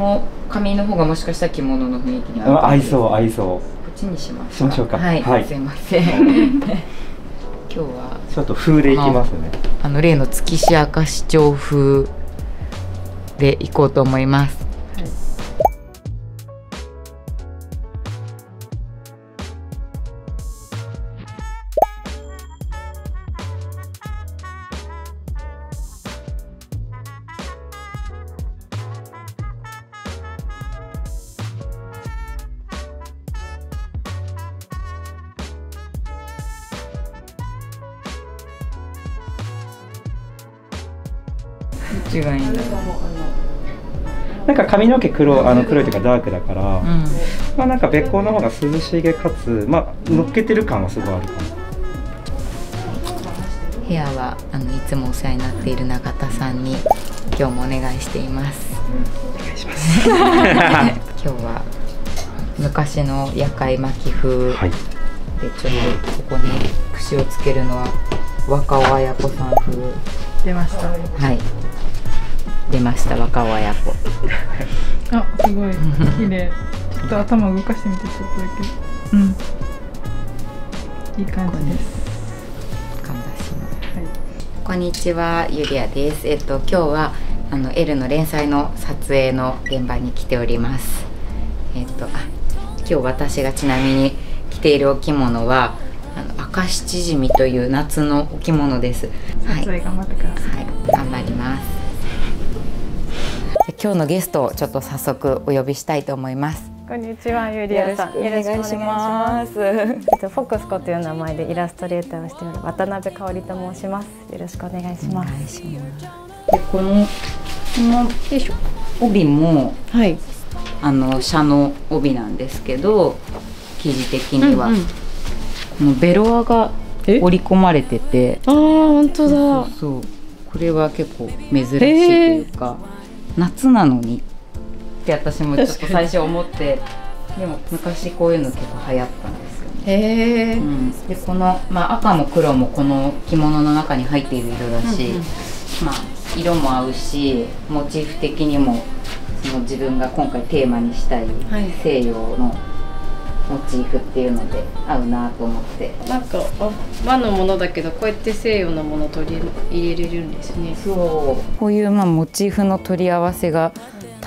も髪の方がもしかしたら着物の雰囲気に合いそう合いそうこっちにしますしましょうか。はい、はい。すいません。今日はちょっと風でいきますね。あの例の月市明石町風で行こうと思います。どっちがい。いんだ。なんか髪の毛黒あの黒いというかダークだから、うん。まあなんか別光の方が涼しげかつまあ乗っけてる感はすごいあるかも。部屋はあのいつもお世話になっている永田さんに今日もお願いしています。お願いします。今日は昔の夜会巻き風。はい。でちょっとここに串をつけるのは若尾綾子さん風。出ました。はい出ました若尾綾子。あすごい。綺麗ちょっと頭動かしてみてちょっとだけ。うん。いい感じです。こんにちはゆりあです。えっと今日はあの L の連載の撮影の現場に来ております。えっとあ今日私がちなみに着ているお着物はあの赤七縮みという夏のお着物です。はい。撮影頑張ってください、はい、頑張ります。で今日のゲストをちょっと早速お呼びしたいと思います。こんにちは、ゆりやさん。よろしくお願いします。す。えっとフォックスコという名前でイラストレーターをしている渡辺香織と申します。よろしくお願いします。でこのこの帯もはい。あのシャの帯なんですけど、生地的には、うんうんこのベロアがえ？織り込まれてて、ああ、本当だ。そうこれは結構珍しいというか、夏なのに。って私もちょっと最初思って。でも昔こういうの結構流行ったんですよね、へえう。ん、でこの、まあ、赤も黒もこの着物の中に入っている色だし、まあ、色も合うしモチーフ的にもその自分が今回テーマにしたい。西洋のモチーフっていうので合うなと思って。なんかあ和のものだけどこうやって西洋のものを取り入れれるんですね。そう。こういうまあモチーフの取り合わせが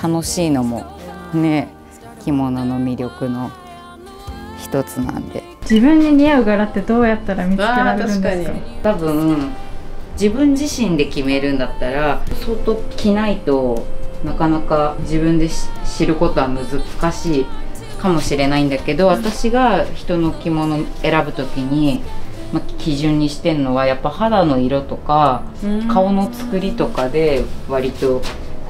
楽しいのもね着物の魅力の一つなんで。自分に似合う柄ってどうやったら見つけられるんですか？多分自分自身で決めるんだったら相当着ないとなかなか自分でし知ることは難しいかもしれないんだけど私が人の着物選ぶ時に、まあ、基準にしてんのはやっぱ肌の色とか顔の作りとかで割と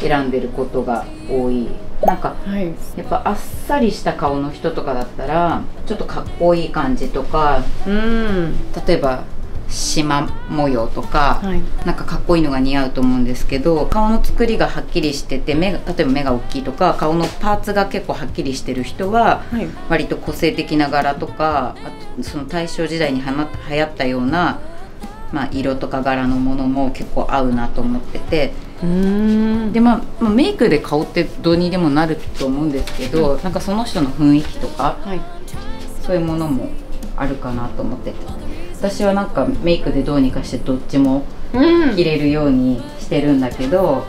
選んでることが多いなんかはい。やっぱあっさりした顔の人とかだったらちょっとかっこいい感じとかうん。例えば縞模様とか、はい。なんかかっこいいのが似合うと思うんですけど顔の作りがはっきりしてて目が例えば目が大きいとか顔のパーツが結構はっきりしてる人ははい。割と個性的な柄とかあとその大正時代にはま流行ったような、まあ、色とか柄のものも結構合うなと思っててうん。で、まあ、まあメイクで顔ってどうにでもなると思うんですけど、なんかその人の雰囲気とかはい。そういうものもあるかなと思ってて私はなんかメイクでどうにかしてどっちもうん。着れるようにしてるんだけど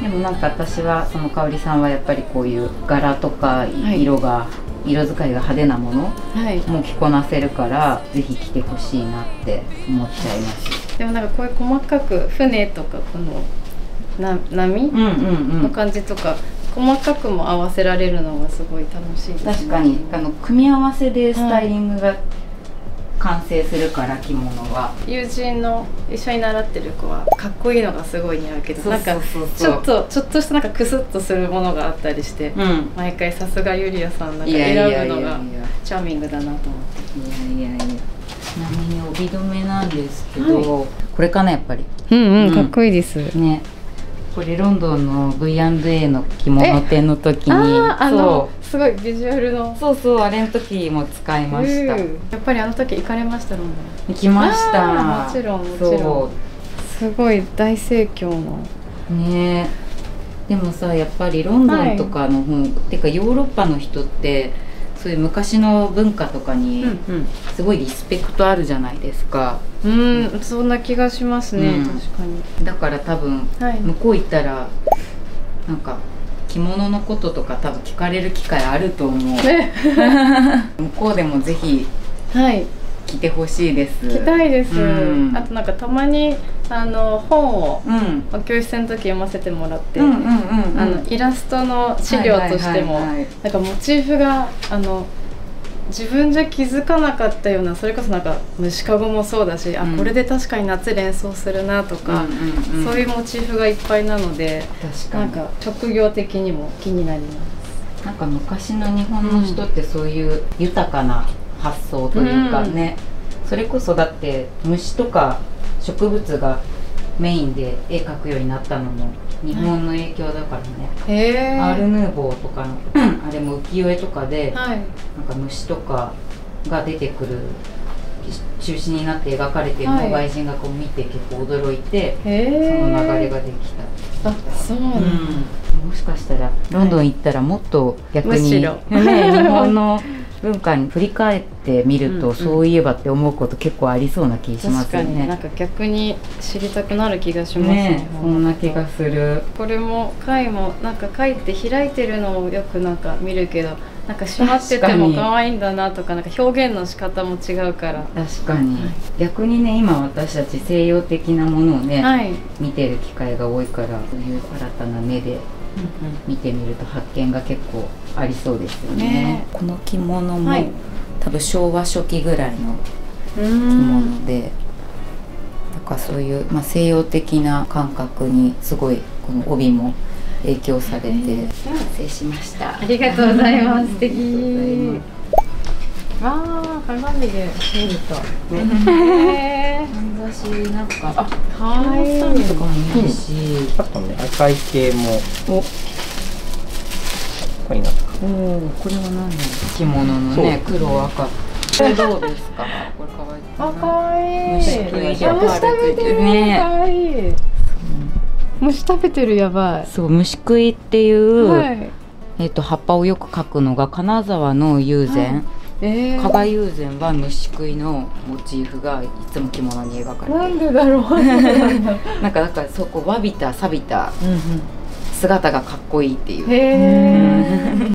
でもなんか私はその香織さんはやっぱりこういう柄とかい。色が、色使いが派手なものはい。も着こなせるからぜひ着てほしいなって思っちゃいます。でもなんかこういう細かく船とかこのな波うんうんうん。の感じとか、細かくも合わせられるのがすごい楽しいです、ね。確かに。あの組み合わせでスタイリングが完成するから着物は。友人の一緒に習ってる子はかっこいいのがすごい似合うけどなんかちょっとちょっとしたなんかクスッとするものがあったりして、うん。毎回さすがゆりやさんなんかいやいやいや選ぶのがいや。いやチャーミングだなと思って。いやいやいやちなみに帯留めなんですけど、これかなやっぱり。うんうんかっこいいです。ね。これロンドンの V&A の着物展の時に。あーあのそすごいビジュアルの。うそうそうあれの時も使いました。うん。やっぱりあの時行かれましたロンドン行きました。もちろんもちろん。そすごい大盛況の。うね。でもさやっぱりロンドンとかの方、てかヨーロッパの人ってそういう昔の文化とかにすごいリスペクトあるじゃないですか、うん、うん、そんな気がしますね、うん。確かに。だから多分はい。向こう行ったらなんか着物のこととか多分聞かれる機会あると思う。向こうでもぜひはい。着てほしいです。着たいです、うん。あとなんかたまにあの本をうん。教室の時読ませてもらって、イラストの資料としても、なんかモチーフがあの自分じゃ気づかなかったようなそれこそなんか虫かごもそうだし、あうん。これで確かに夏連想するなとか、うんうんうん。そういうモチーフがいっぱいなので確かに。なんか職業的にも気になります。なんか昔の日本の人ってそういう豊かな発想というかね、それこそだって虫とか植物がメインで絵描くようになったのも日本の影響だからね、へアール・ヌーボーとかの あれも浮世絵とかではい。なんか虫とかが出てくる中心になって描かれてるのはい。を外人がこう見て結構驚いて、へその流れえができた。あそうなんだ、もしかしたらロンドン行ったらもっと逆に、ね、日本の文化に振り返ってみると、うんうん。そういえばって思うこと結構ありそうな気しますよ確かになんね。か逆に知りたくなる気がしますねねそんな気がする。これも貝もなんか貝って開いてるのをよくなんか見るけどなんか閉まってても可愛いんだなとかなんか表現の仕方も違うから。確かに、逆にね今私たち西洋的なものをね、はい、見てる機会が多いからそういう新たな目で見てみると発見が結構ありそうですよね。ね。この着物も、はい。多分昭和初期ぐらいのう着ん物で、なんかそういう、まあ、西洋的な感覚にすごいこの帯も影響されて、失礼しました。ありがとうございます。素敵。まわあ鏡で見ると。すへえかんざしなんかあかわいとかもいいし、あとね赤い系も。お。ここになおおこれは何だろう。着物のね黒赤。これどうですか？これ可愛いあかわい。い虫食べてる。ね。かわい。い虫食べてるやばい。そう虫食いっていう、はい。えっと葉っぱをよく描くのが金沢の友禅、え加賀友禅は虫食いのモチーフがいつも着物に描かれてなんでだろう。なんかだからそこわびた錆びた姿がかっこいいっていう、へえ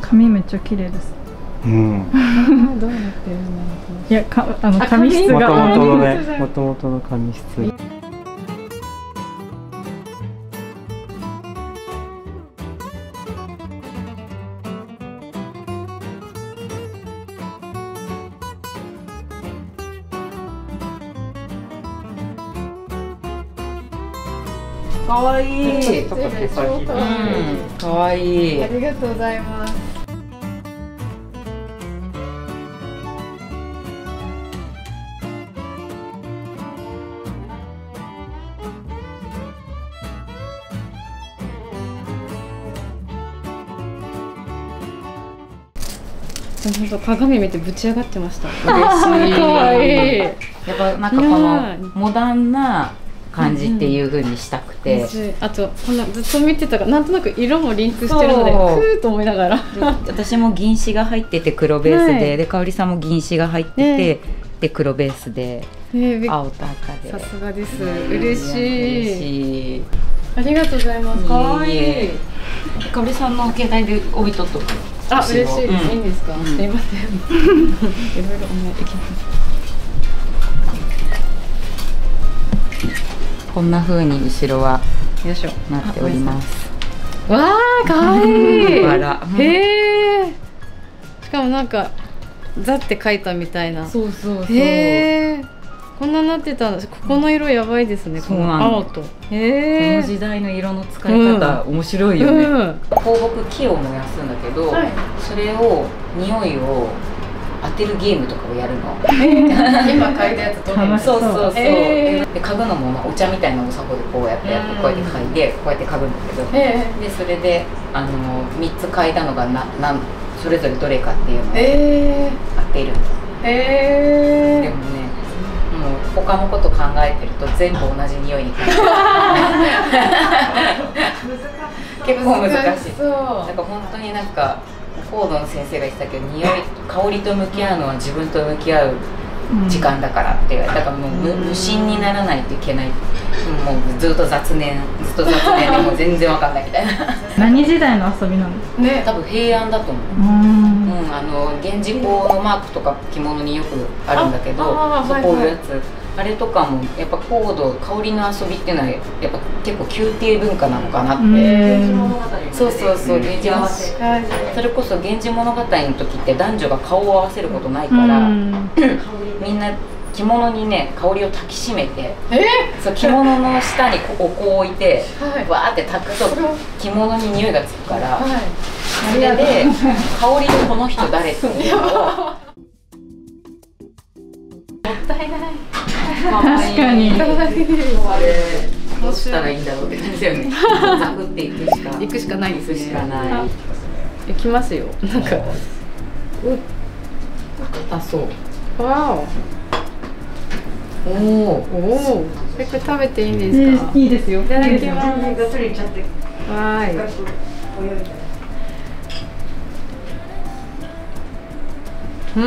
髪めっちゃ綺麗です。うん。どうなってるんだいやかあのあ髪質が。もともとのねだもともとの髪質と毛先超かわいいうんかわいいありがとうございます本当鏡見てぶち上がってました。嬉しい かわいい。やっぱなんかこのモダンな感じっていう風にしたくて、あとこのずっと見てたからなんとなく色もリンクしてるのでふーっと思いながら。で私も銀紙が入ってて黒ベースで、はいで香織さんも銀紙が入ってて、ねで黒ベースで青と赤でさすがです。うん嬉し嬉い。ありがとうございます。かわいい。香織さんの携帯で帯取っとくあ、嬉しいです。うんいいんですか？うんすいません。いろいろお願いできます。こんな風に後ろはよいしょ。なっておりますわあ、かわいへえ。しかもなんかザって書いたみたいな。そうそうそうへえ。こんななってたんです。ここの色やばいですね。うなのの青と。こへえ。の時代の色の使い方、面白いよね、うん。香木木を燃やすんだけど、はいそれを匂いを当てるゲームとかをやるの。今嗅いだやつどれ楽しそうそうそう、へで嗅ぐのもまあお茶みたいなお作法でこうやってやってうんこうやって嗅いでこうやって嗅ぐんだけどえでそれであの3つ嗅いだのがななんそれぞれどれかっていうのをえ当てるんええでもねもう他のこと考えてると全部同じ匂いに感じる結構難しいなんか本当になんかコードの先生が言ってたけど匂い香りと向き合うのは自分と向き合う時間だからって言われただからもう無無心にならないといけない。もうずっと雑念ずっと雑念でもう全然わかんないみたいな。何時代の遊びなのね多分平安だと思う。うん。うん、あの源氏香のマークとか着物によくあるんだけどそういうやつあれとかもやっぱコード香りの遊びっていうのはやっぱ結構宮廷文化なのかなって、うん。そうそうそう源氏物それこそ「源氏物語」の時って男女が顔を合わせることないから、うん。みんな着物にね香りを抱きしめてえ？そう着物の下にこう お香を置いてはい。わーって炊くと着物に匂いがつくから、はい。それで香りでこの人誰っていうのを もったいない確かに。あれどうしたらいいんだろうって感じだよね。ザクっていくしか行くしかないですね。行くしかない。行きますよ。なんか。あそう。わお。おおおおこれ食べていいんですか？いいですよ。いいただきます。すわーい。うんうん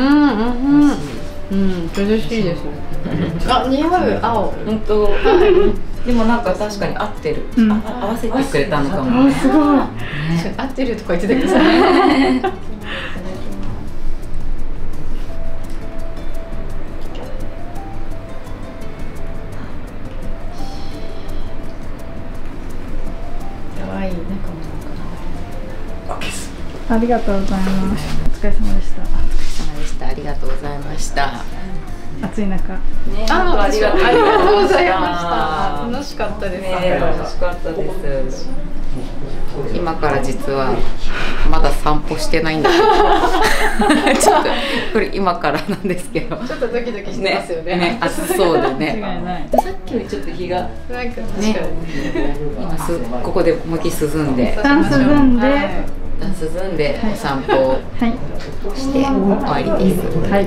うんうん涼しいです。あ似合う青。本当。でもなんか確かに合ってる、うん。あ合わせてくれたのかもね。すごい。合ってるとか言ってたけどさ。可愛いな。んかもありがとうございます。お疲れ様でしたりがとうございました。暑い中。ねあありがとうございました。た 楽しかったです、ね楽しかったです。今から実はまだ散歩してないんだけどちょっとこれ今からなんですけど。ちょっとドキドキしてますよね。ね暑そうで間違いねさっきよりちょっと日がなんか確かに、ね今すここで思いっきり涼んでダンスんではい涼んでお散歩はい。して終わりです。はい。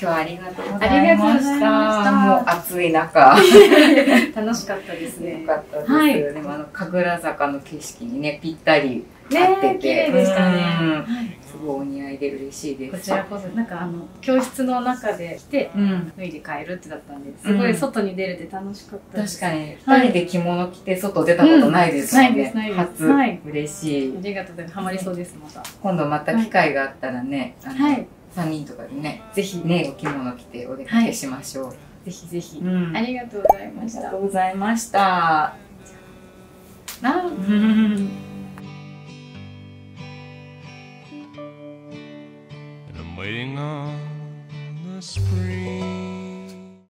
今日はありがとうございました。もう暑い中。楽しかったですね。よかったです。はい。でもあの神楽坂の景色にねぴったりね合ってて、綺麗でしたねお似合いで嬉しいです。こちらこそなんかあの教室の中で来てうん。脱いで帰るってだったんです。ごい外に出れて楽しかったです、確かに。はい。二人で着物着て外出たことないですもんね。うん。ないですないです。初、はい。嬉しい。あ。りがとうございます。ハマりそうですまた今度また機会があったらね、はい。三人とかでね、ぜひねお着物着てお出かけしましょう。ぜひぜひ、うん。ありがとうございました。ありがとうございました。あ waiting on the spring